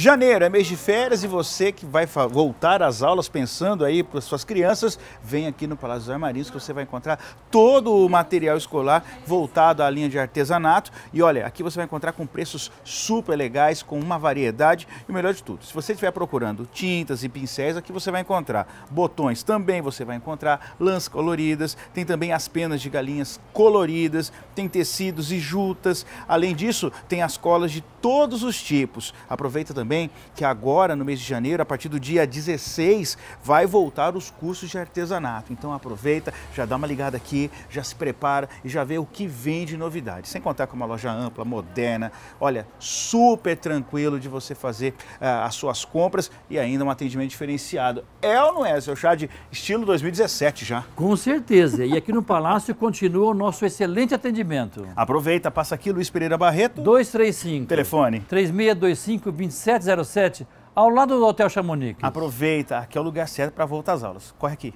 Janeiro é mês de férias e você que vai voltar às aulas pensando aí para suas crianças, vem aqui no Palácio dos Armarinhos que você vai encontrar todo o material escolar voltado à linha de artesanato. E olha, aqui você vai encontrar com preços super legais, com uma variedade e o melhor de tudo, se você estiver procurando tintas e pincéis, aqui você vai encontrar botões também, você vai encontrar lãs coloridas, tem também as penas de galinhas coloridas, tem tecidos e jutas. Além disso, tem as colas de todos os tipos. Aproveita também que agora, no mês de janeiro, a partir do dia 16, vai voltar os cursos de artesanato. Então aproveita, já dá uma ligada aqui, já se prepara e já vê o que vem de novidade. Sem contar com uma loja ampla, moderna, olha, super tranquilo de você fazer uh, as suas compras e ainda um atendimento diferenciado. É ou não é, seu chá de estilo 2017 já? Com certeza. E aqui no Palácio continua o nosso excelente atendimento. Aproveita, passa aqui Luiz Pereira Barreto. 235. Telefone. 3625-2707, ao lado do Hotel Chamonix. Aproveita, aqui é o lugar certo para voltar às aulas. Corre aqui.